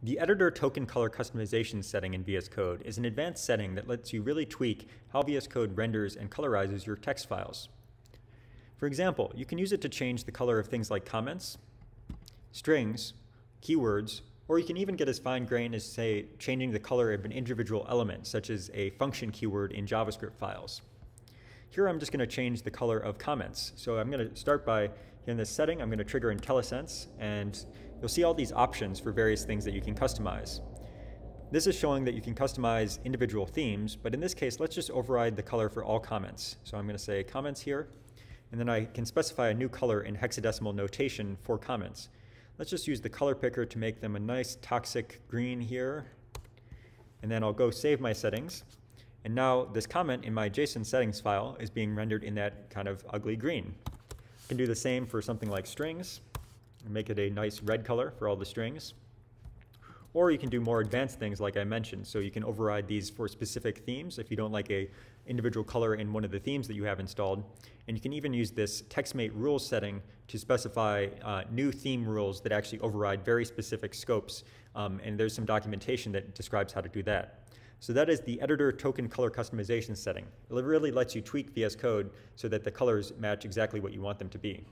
The editor token color customization setting in VS Code is an advanced setting that lets you really tweak how VS Code renders and colorizes your text files. For example, you can use it to change the color of things like comments, strings, keywords, or you can even get as fine-grained as, say, changing the color of an individual element, such as a function keyword in JavaScript files. Here I'm just going to change the color of comments. So I'm going to start by, in this setting, I'm going to trigger IntelliSense, and you'll see all these options for various things that you can customize. This is showing that you can customize individual themes, but in this case, let's just override the color for all comments. So I'm going to say comments here, and then I can specify a new color in hexadecimal notation for comments. Let's just use the color picker to make them a nice toxic green here. And then I'll go save my settings. And now this comment in my JSON settings file is being rendered in that kind of ugly green. I can do the same for something like strings make it a nice red color for all the strings. Or you can do more advanced things like I mentioned. So you can override these for specific themes if you don't like a individual color in one of the themes that you have installed. And you can even use this TextMate rules setting to specify uh, new theme rules that actually override very specific scopes. Um, and there's some documentation that describes how to do that. So that is the editor token color customization setting. It really lets you tweak VS Code so that the colors match exactly what you want them to be.